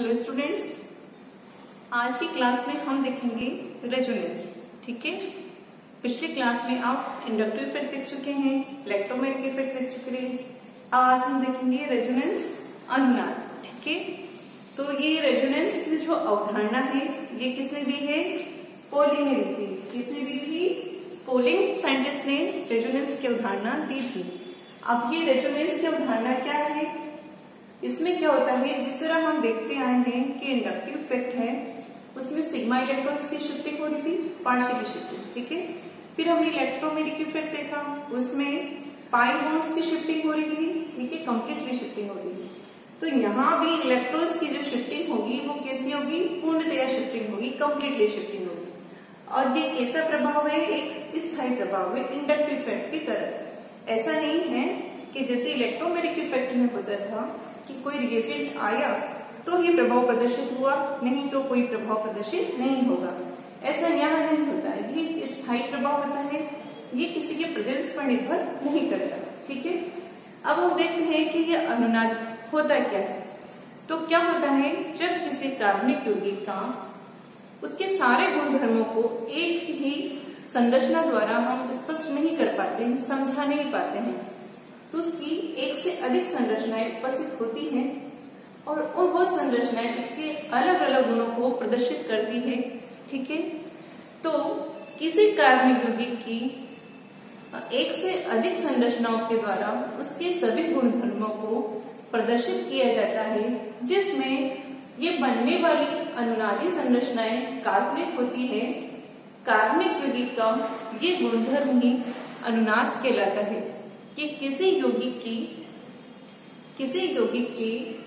Hello students आज की class में हम देखेंगे रेजोनेंस ठीक है? पिछली क्लास में आप इंडक्टिव इफ़ेक्ट देख चुके हैं इलेक्ट्रोमैग्नेटिक इफ़ेक्ट देख चुके हैं। आज हम देखेंगे रेजोनेंस अनुनाद, ठीक है? तो ये रेजोनेंस की जो अवधारणा है, ये किसने दी है? पोलिंग ने दी थी। किसने दी थी? पोलिंग साइंटिस्ट ने रेजोनेंस की अवधारणा दी थी। अब ये रेजोनेंस की अवधारणा क्या है? इसमें क्या होता है, जिस तरह हम देखते आए हैं कि इंडक्टिव इफ़ेक्ट है, उसमें सिग्मा इलेक्ट्रॉन्स की शिफ्टिंग हो रही थी पार्शियल शिफ्टिंग ठीक है? फिर हमने इलेक्ट्रोमेरिक इफ़ेक्ट देखा, उसमें पाई बॉन्ड्स की शिफ्टिंग हो रही थी, ठीक है? कंप्लीटली शिफ्टिंग हो रही थी। तो यहाँ भी इलेक्ट्रॉन्स की जो शिफ्टिंग होगी, वो कैसी होगी? पूर्णतया शिफ्टिंग होगी कंप्लीटली शिफ्टिंग होगी। और ये कैसा प्रभाव है? एक स्थायी प्रभाव है इंडक्टिव इफ़ेक्ट की तरह। ऐसा नहीं है कि जैसे इलेक्ट्रोमेरिक इफ़ेक्ट में होता था कि कोई रिएजेंट आया तो ये प्रभाव प्रदर्शित हुआ, नहीं तो कोई प्रभाव प्रदर्शित नहीं होगा। ऐसा यहाँ नहीं होता ये स्थायी प्रभाव होता है। ये किसी के प्रेजेंस पर निर्भर नहीं करता। ठीक है? अब हम देखते हैं कि ये अनुनाद होता क्या है। तो क्या होता है? जब किसी कार्बनिक यौगिक का उसके सारे गुणधर्मों को एक ही संरचना द्वारा हम स्पष्ट नहीं कर पाते समझा नहीं पाते हैं। तो उसकी एक से अधिक संरचनाएँ उपस्थित होती हैं और उन वो संरचनाएँ इसके अलग अलग गुणों को प्रदर्शित करती है, ठीक है? तो किसी कार्बनिक यौगिक की एक से अधिक संरचनाओं के द्वारा उसके सभी गुणधर्मों को प्रदर्शित किया जाता है, जिसमें ये बनने वाली अनुनादी संरचनाएँ काल्पनिक होती है। कार्मिक यौगिक का ये गुणधर्म ही अनुनाद कहलाता है। कि किसी यौगिक की, किसी यौगिक की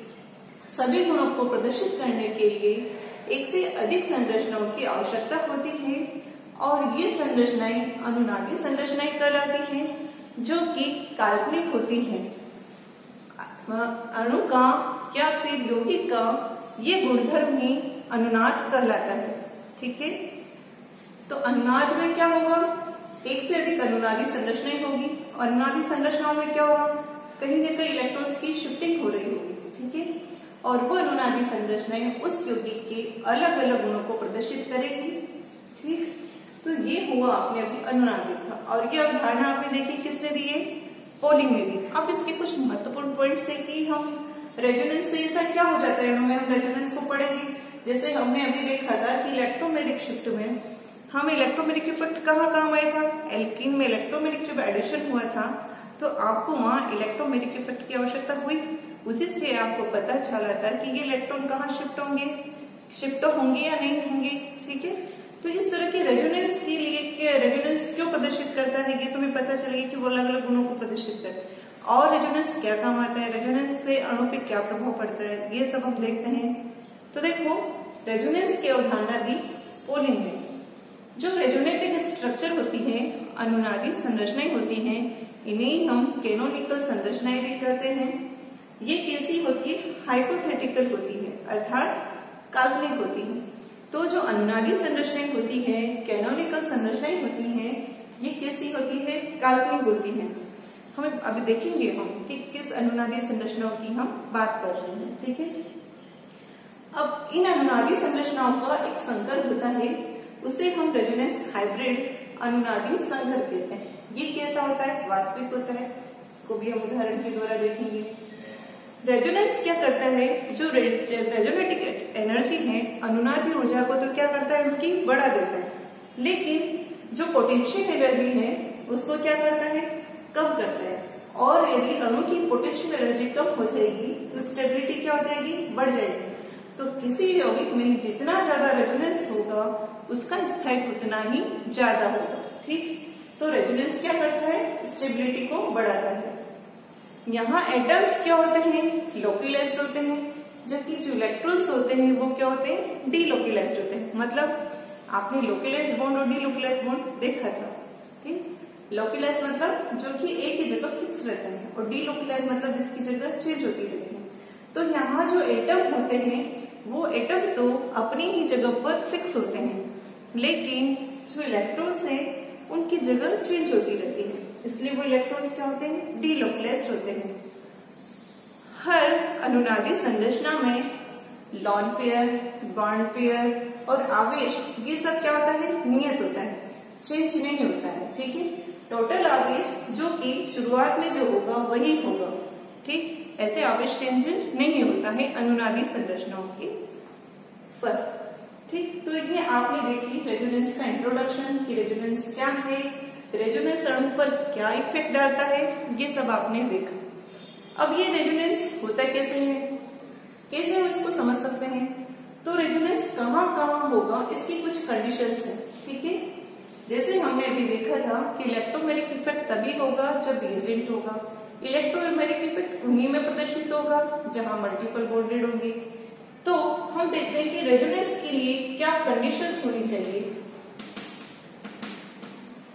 सभी गुणों को प्रदर्शित करने के लिए एक से अधिक संरचनाओं की आवश्यकता होती है और ये संरचनाएँ अनुनादी संरचनाएँ कहलाती हैं, जो कि काल्पनिक होती हैं। अणु का या फिर यौगिक का ये गुणधर्म ही अनुनाद कहलाता है, ठीक है? तो अनुनाद में क्या होगा? एक से अधिक अनुनादी संरचनाएँ होगी। अनुनादी संरचनाओं में क्या होगा कहीं न कहीं इलेक्ट्रॉन्स की शिफ्टिंग हो रही होगी, ठीक है? और वो अनुनादी संरचनाएँ उस यौगिक के अलग अलग गुणों को प्रदर्शित करेगी, ठीक? तो ये हुआ आपने अभी अनुनाद देखा। और ये अवधारणा आपने देखी किसने दी है? पोलिंग ने दी। अब इसके कुछ महत्वपूर्ण पॉइंट है कि हम रेजोनेंस से ऐसा क्या हो जाता है? हम रेजोनेंस को पढ़ेंगे। जैसे हमने अभी देखा था कि इलेक्ट्रोमेरिक शिफ्ट में हम इलेक्ट्रोमेरिक इफ़ेक्ट कहाँ काम आया था? एल्किन में इलेक्ट्रोमेरिक जब एडिशन हुआ था। तो आपको वहाँ इलेक्ट्रोमेरिक इफ़ेक्ट की आवश्यकता हुई। उसी से आपको पता चला था कि ये इलेक्ट्रॉन कहाँ शिफ्ट होंगे। शिफ्ट होंगे या नहीं होंगे, ठीक है? तो इस तरह के रेजोनेंस के लिए रेजोनेंस क्यों प्रदर्शित करता है, ये तुम्हें पता चलेगा कि वो अलग अलग गुणों को प्रदर्शित करता है। और रेजोनेंस क्या काम आता है? रेजोनेंस से अणु पे क्या प्रभाव पड़ता है? ये सब हम देखते हैं। तो देखो रेजोनेंस की अवधारणा दी पोलिंग में। जो रेजोनेटिक स्ट्रक्चर होती है, अनुनादी संरचनाएँ होती हैं, इन्हें हम केनोनिकल संरचनाएँ भी कहते हैं। ये कैसी होती है? हाइपोथेटिकल होती है, अर्थात काल्पनिक होती है। तो जो अनुनादी संरचनाएँ होती है कैनोनिकल संरचनाएँ होती है, ये कैसी होती है? काल्पनिक होती है। हम अभी देखेंगे हम कि किस अनुनादी संरचनाओं की हम बात कर रहे हैं, ठीक है? अब इन अनुनादी संरचनाओं का एक संकर होता है उसे हम रेजोनेंस हाइब्रिड अनुनादी संघर कहते हैं। ये कैसा होता है? वास्तविक होता है। इसको भी हम उदाहरण के द्वारा देखेंगे। रेजोनेंस क्या करता है? जो रेजोनेटिक एनर्जी है अनुनादी ऊर्जा को तो क्या करता है? उनकी बढ़ा देता है। लेकिन जो पोटेंशियल एनर्जी है, उसको क्या करता है? कम करता है। और यदि अणु की पोटेंशियल एनर्जी कम हो जाएगी तो स्टेबिलिटी क्या हो जाएगी? बढ़ जाएगी। तो किसी यौगिक में जितना ज़्यादा रेजोनेंस होगा उसका स्थायित्व उतना ही ज़्यादा होगा, ठीक? तो रेजोनेंस क्या करता है? स्टेबिलिटी को बढ़ाता है। यहाँ एटम्स क्या होते हैं? लोकलाइज्ड होते हैं। जबकि जो इलेक्ट्रॉन्स होते हैं, वो क्या होते हैं? डीलोकलाइज्ड होते हैं। मतलब आपने लोकलाइज बॉन्ड और डीलोकलाइज बॉन्ड देखा था, ठीक? लोकलाइज मतलब जो कि एक ही जगह फिक्स रहता है और डीलोकलाइज मतलब जिसकी जगह चेंज होती रहती है। तो यहाँ जो एटम होते हैं, वो एटम तो अपनी ही जगह पर फिक्स होते हैं। लेकिन जो इलेक्ट्रॉन्स हैं, उनकी जगह चेंज होती रहती है। इसलिए वो इलेक्ट्रॉन्स क्या होते हैं? डीलोकलाइज होते हैं। हर अनुनादी संरचना में लॉन पेयर बॉन्ड पेयर और आवेश, ये सब क्या होता है? नियत होता है। चेंज नहीं होता है, ठीक है? टोटल आवेश जो कि शुरुआत में जो होगा, वही होगा, ठीक? ऐसे आवेश चेंज नहीं होता है अनुनादी संरचनाओं के पर। ठीक तो ये आपने देखी रेजोनेंस का इंट्रोडक्शन की रेजोनेंस क्या है रेजोनेंस अणु पर क्या इफ़ेक्ट डालता है, ये सब आपने देखा। अब ये रेजोनेंस होता कैसे है? कैसे हम इसको समझ सकते हैं? तो रेजोनेंस कहाँ कहाँ होगा, इसकी कुछ कंडीशंस है, ठीक है? जैसे हमने अभी देखा था कि इलेक्ट्रोमेरिक इफ़ेक्ट तभी होगा जब एजेंट होगा। इलेक्ट्रोमेरिक इफ़ेक्ट उन्हीं में प्रदर्शित होगा, जहाँ मल्टीपल बोल्डेड होंगे। तो हम देखते हैं कि रेजोनेंस के लिए क्या कंडीशन होनी चाहिए।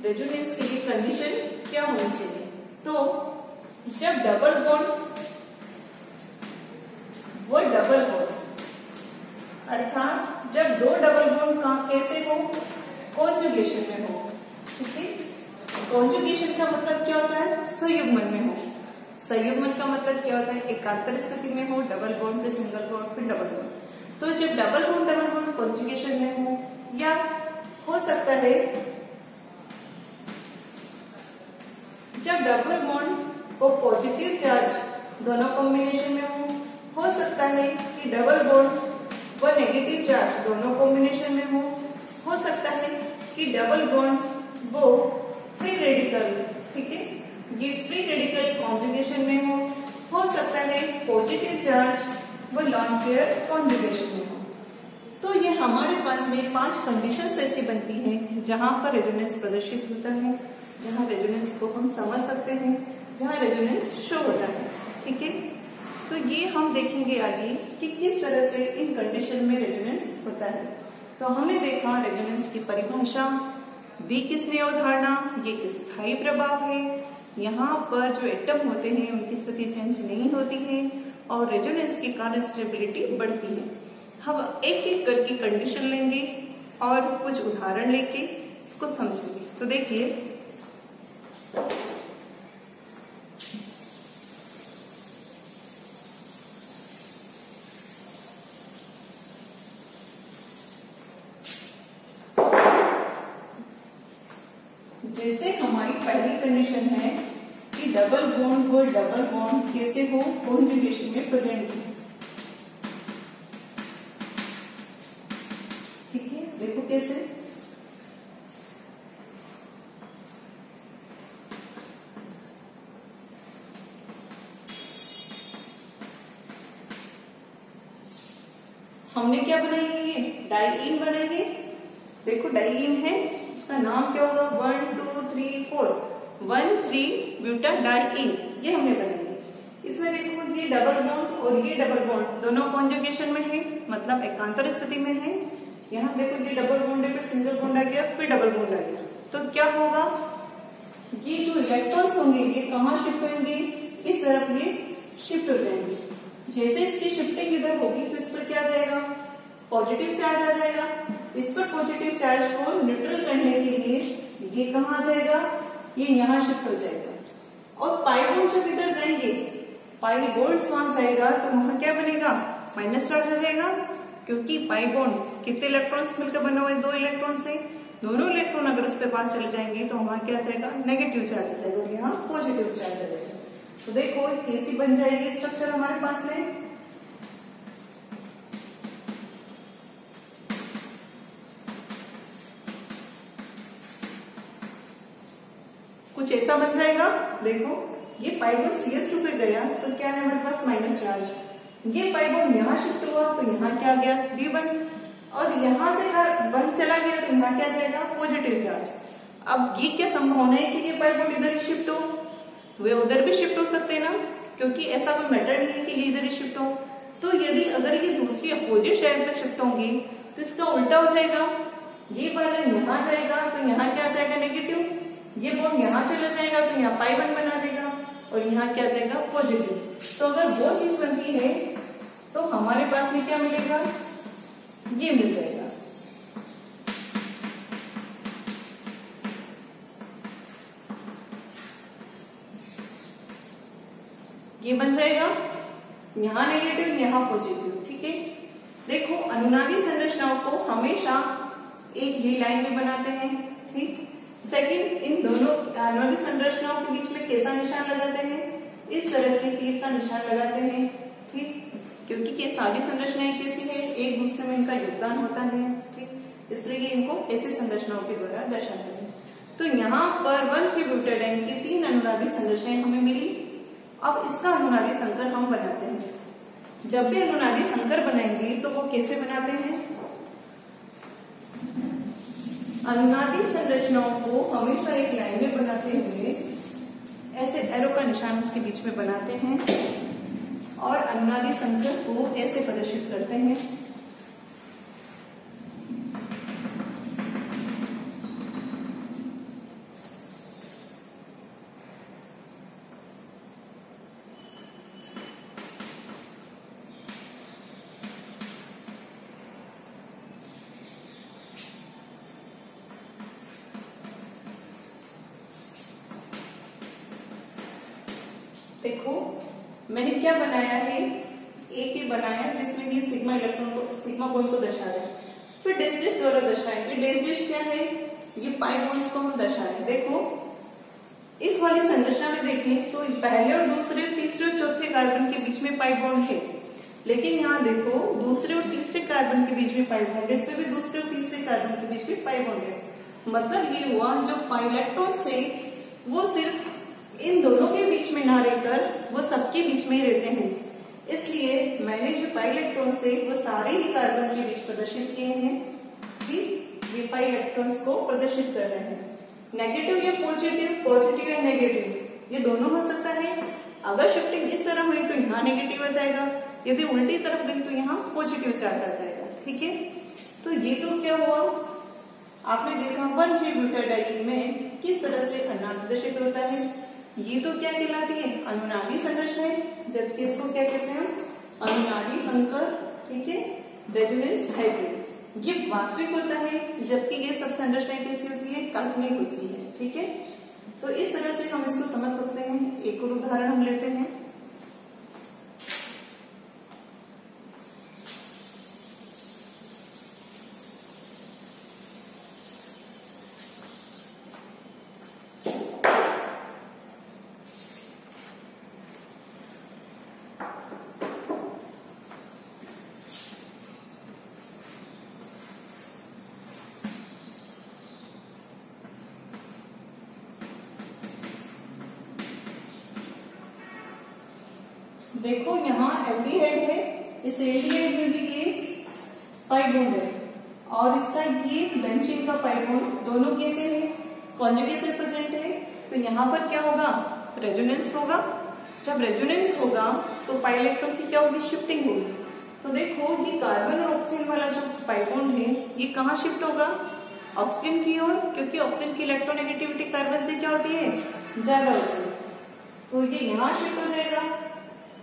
रेजोनेंस के लिए कंडीशन क्या होनी चाहिए? तो जब डबल बॉन्ड वो डबल बॉन्ड अर्थात जब दो डबल बॉन्ड का कैसे हो? कॉन्जुगेशन में हो, ठीक है? कॉन्जुगेशन का मतलब क्या होता है? संयुग्मन में हो। संयुग्मन का मतलब क्या होता है? एकांतर स्थिति में हो डबल बॉन्ड फिर सिंगल बॉन्ड फिर डबल बॉन्ड तो जब double bond double bond conjugation में हो, या हो सकता है, जब डबल बॉन्ड को पॉजिटिव चार्ज दोनों कॉम्बिनेशन में हो हो सकता है कि डबल बॉन्ड व नेगेटिव चार्ज दोनों कॉम्बिनेशन में हो हो सकता है कि डबल बॉन्ड वो फ्री रेडिकल ठीक है? ये फ्री रेडिकल कॉम्बिनेशन में हो हो सकता है पॉजिटिव चार्ज व लॉन पेयर कॉन्जुगेशन में हो तो ये हमारे पास में पाँच कंडीशंस ऐसी बनती हैं, जहाँ पर रेजोनेंस प्रदर्शित होता है, जहाँ रेजोनेंस को हम समझ सकते हैं, जहाँ रेजोनेंस शो होता है। ठीक है? तो ये हम देखेंगे आगे कि किस तरह से इन कंडीशन में रेजोनेंस होता है। तो हमने देखा रेजोनेंस की परिभाषा, दी किसने अवधारणा, ये स्थायी प्रभाव है। यहाँ पर जो एटम होते हैं, उनकी स्थिति चेंज नहीं होती है। और रेजोनेंस के कारण स्टेबिलिटी बढ़ती है। हम एक एक करके कंडीशन लेंगे और कुछ उदाहरण लेके इसको समझेंगे। तो देखिए। जैसे हमारी पहली कंडीशन है डबल बॉन्ड को डबल बॉन्ड कैसे हो? कॉन्जुगेशन में प्रेजेंट है ठीक है? देखो कैसे। हमने क्या बनाई? है डाइइन बनाई। देखो डाइइन है। इसका नाम क्या होगा? One two three four one three butadiene ये हमने बनाई इसमें देखो, ये डबल बॉन्ड और ये डबल बॉन्ड दोनों कॉन्जुगेशन में है मतलब एकांतर स्थिति में है। यहाँ देखो, ये डबल बॉन्ड है, फिर सिंगल बॉन्ड आ गया, फिर डबल बॉन्ड आ गया। तो क्या होगा? ये जो इलेक्ट्रॉन्स होंगे, ये कहा शिफ्ट होंगे? इस तरफ़ ये शिफ्ट हो जाएँगे। जैसे इसकी शिफ्टिंग इधर होगी तो इस पर क्या जाएगा? पॉजिटिव चार्ज आ जाएगा। इस पर पॉजिटिव चार्ज को न्यूट्रल करने के लिए ये कहा जाएगा? ये यहाँ शिफ्ट हो जाएगा। और पाई बोल्ट जब इधर जाएँगे, पाई बोल्ट वहाँ जाएगा तो वहाँ क्या बनेगा? माइनस चार्ज हो जाएगा, क्योंकि पाई बोन्ड कितने इलेक्ट्रॉन्स मिलकर बने हुए दो इलेक्ट्रॉन से। दोनों इलेक्ट्रॉन अगर उसके पास चले जाएँगे तो वहाँ क्या जाएगा? नेगेटिव चार्ज जाएगा, और यहाँ पॉजिटिव चार्ज जाएगा। तो देखो एसी बन जाएगी स्ट्रक्चर हमारे पास में। कुछ ऐसा बन जाएगा? देखो, ये पाइबोर्ड सी एस टू पे गया तो क्या है हमारे पास? माइनस चार्ज ये पाइबोर्ड यहाँ शिफ्ट हुआ तो यहाँ क्या गया? वन और यहाँ से वन चला गया तो यहाँ क्या जाएगा? पॉजिटिव चार्ज अब ये क्या संभावना है कि ये पाइबोर्ड इधर ही शिफ्ट हो? वे उधर भी शिफ्ट हो सकते हैं ना? क्योंकि ऐसा कोई मैटर नहीं है कि ये इधर ही शिफ्ट हो। तो यदि अगर ये दूसरी अपोजिट साइड पर शिफ्ट होंगी तो इसका उल्टा हो जाएगा। ये वाला यहाँ जाएगा तो यहाँ क्या जाएगा? नेगेटिव ये बॉन्ड यहाँ चला जाएगा तो यहाँ पाई वन बना देगा, और यहाँ क्या जाएगा? पॉजिटिव तो अगर वो चीज़ बनती है तो हमारे पास में क्या मिलेगा? ये मिल जाएगा। ये बन जाएगा। यहाँ नेगेटिव यहाँ पॉजिटिव ठीक है? देखो, अनुनादी संरचनाओं को हमेशा एक ही लाइन में बनाते हैं, ठीक? सेकंड इन दोनों अनुनादी संरचनाओं के बीच में कैसा निशान लगाते हैं? इस तरह के तीर का निशान लगाते हैं। ठीक? क्योंकि ये सारी संरचनाएँ कैसी है? एक दूसरे में इनका योगदान होता है। ठीक? इसलिए इनको ऐसी संरचनाओं के द्वारा दर्शाते हैं। तो यहाँ पर वन थ्री ब्यूटाडाइन की तीन अनुनादी संरचनाएँ हमें मिली। अब इसका अनुनादी संकर हम बनाते हैं। जब भी अनुनादी संकर बनाएँगे तो वो कैसे बनाते हैं? अनुनादी संरचनाओं को हमेशा एक लाइन में बनाते हुए ऐसे एरो का निशान उसके बीच में बनाते हैं और अनुनादी संकर को ऐसे प्रदर्शित करते हैं। देखो, मैंने क्या बनाया है? एक ही बनाया, जिसमें ये सिग्मा इलेक्ट्रॉन को सिग्मा बॉन्ड को दर्शा रहे फिर डेस्टिस द्वारा दर्शाएँगे डेस्टिस क्या है? ये पाई बॉन्ड्स को हम दर्शाएँ। देखो, इस वाली संरचना में देखें तो पहले और दूसरे तीसरे और चौथे कार्बन के बीच में पाई बॉन्ड है। लेकिन यहाँ देखो, दूसरे और तीसरे कार्बन के बीच में पाई बॉन्ड इसमें भी दूसरे और तीसरे कार्बन के बीच में पाई बॉन्ड है। मतलब ये हुआ, जो पाइलेक्ट्रॉन से वो सिर्फ़ इन दोनों के बीच में ना रहकर वो सबके बीच में रहते हैं। इसलिए मैंने जो पाई इलेक्ट्रॉन से वो सारे ही कार्बन के बीच प्रदर्शित किए हैं ठीक ये पाई इलेक्ट्रॉन्स को प्रदर्शित कर रहे हैं। नेगेटिव या पॉजिटिव पॉजिटिव या नेगेटिव ये दोनों हो सकता है। अगर शिफ्टिंग इस तरह हुई तो यहाँ नेगेटिव आ जाएगा। यदि उल्टी तरफ़ गई तो यहाँ पॉजिटिव चार्ज आ जाएगा, ठीक है? तो ये तो क्या हुआ? आपने देखा वन जी ब्यूटाडाइन में किस तरह से प्रदर्शित होता है? ये तो क्या कहलाती है? अनुनादी संरचना जबकि इसको क्या कहते हैं? अनुनादी संकर, ठीक है? रेजुलेंस हाइब्रिड ये वास्तविक होता है, जबकि ये सब संरचनाएँ कैसी होती है? काल्पनिक होती है, ठीक है? तो इस तरह से हम इसको समझ सकते हैं। एक और उदाहरण हम लेते हैं। देखो, यहाँ एल्डिहाइड है, इस एल्डिहाइड में भी ये बॉन्ड है। और इसका ये बेंजीन का बॉन्ड दोनों कैसे है? कॉन्जुगेस रिप्रेजेंट है। तो यहाँ पर क्या होगा? रेजोनेंस होगा। जब रेजोनेंस होगा तो पाई इलेक्ट्रॉन की क्या होगी? शिफ्टिंग होगी। तो देखो ये कार्बन और ऑक्सीजन वाला जो बॉन्ड है, ये कहाँ शिफ्ट होगा? ऑक्सीजन की ओर, क्योंकि ऑक्सीजन की इलेक्ट्रोनेगेटिविटी कार्बन से क्या होती है? ज़्यादा होती है। तो ये यहाँ शिफ्ट हो जाएगा।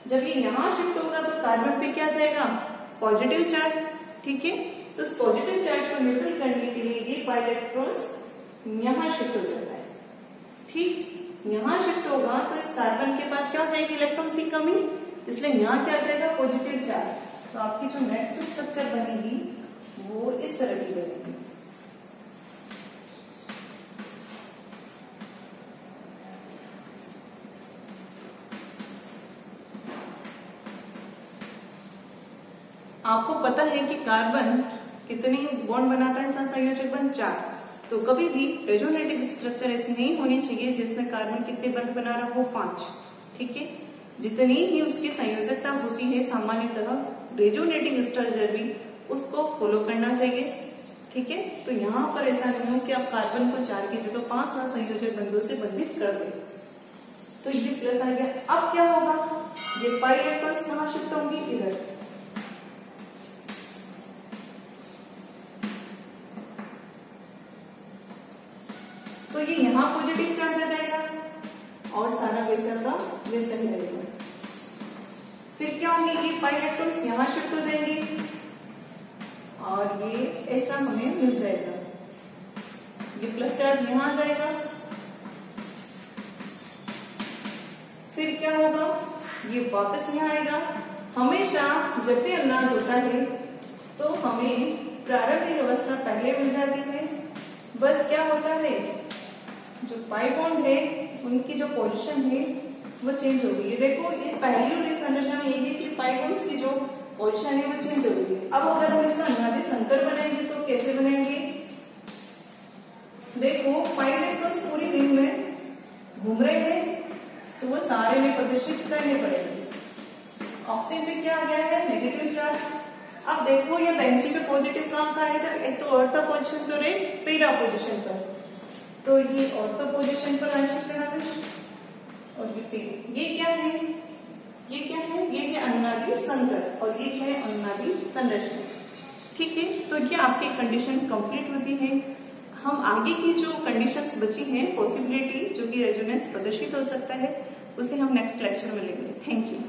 जब ये यहाँ शिफ्ट होगा तो कार्बन पे क्या जाएगा? पॉजिटिव चार्ज ठीक है? तो पॉजिटिव चार्ज को न्यूट्रल करने के लिए ये बायोइलेक्ट्रॉन्स यहाँ शिफ्ट हो जाता है। ठीक? यहाँ शिफ्ट होगा तो इस कार्बन के पास क्या हो जाएगी? इलेक्ट्रॉन की कमी। इसलिए यहाँ क्या जाएगा? पॉजिटिव चार्ज तो आपकी जो नेक्स्ट स्ट्रक्चर बनेगी, वो इस तरह की बनेगी। आपको पता है कि कार्बन कितने बॉन्ड बनाता है संयोजक बन चार। तो कभी भी रेजोनेटिक स्ट्रक्चर ऐसी नहीं होनी चाहिए जिसमें कार्बन कितने बंद बना रहा हो, पाँच। ठीक है? जितनी ही उसकी संयोजकता होती है, सामान्यतः रेजोनेटिंग स्ट्रक्चर भी उसको फॉलो करना चाहिए। ठीक है? तो यहाँ पर ऐसा नहीं हो कि आप कार्बन को चार की जगह पाँच सात संयोजक बंधों से बंधित कर दे। तो ये प्लस आ गया। अब क्या होगा? ये पाई इलेक्ट्रॉन्स यहाँ शिफ्ट होंगी इधर। ये यहाँ पॉजिटिव चार्ज आ जाएगा। और सारा वैसा का वैसा ही रहेगा। फिर क्या होंगे ये पाई इलेक्ट्रॉन्स यहाँ शिफ्ट हो जाएँगे। और ये ऐसा हमें मिल जाएगा। ये प्लस चार्ज यहाँ आ जाएगा। फिर क्या होगा? ये वापस यहाँ आएगा। हमेशा जब भी अनुनाद होता है तो हमें प्रारंभिक अवस्था पहले मिल जाती है। बस क्या होता है? जो पाई बॉन्ड है, उनकी जो पोजीशन है, वो चेंज हो गई है। देखो, ये पहली वाली संरचना में है कि पाई बॉन्ड्स की जो पोजीशन है, वो चेंज हो गई है। अब अगर हम इसका अनुनादी संकर बनाएँगे तो कैसे बनाएँगे? देखो पाई इलेक्ट्रॉन्स पूरी रिंग में घूम रहे हैं तो वो सारे में प्रदर्शित करने पड़ेंगे ऑक्सीजन में क्या आ गया है? नेगेटिव चार्ज अब देखो, ये बेंची पे पॉजिटिव काम का आएगा एक तो अर्थ पोजिशन पर एक पेरा पोजिशन पर। तो ये ऑर्थो पोजिशन पर आंशिक प्रणाली और ये पेरा ये क्या है? ये क्या है? ये है अनुनादी संकर और ये क्या है? अनुनादी संरचना। ठीक है? तो ये आपकी कंडीशन कंप्लीट होती है। हम आगे की जो कंडीशंस बची हैं पॉसिबिलिटी जो कि रेजोनेंस प्रदर्शित हो सकता है, उसे हम नेक्स्ट लेक्चर में लेंगे। Thank you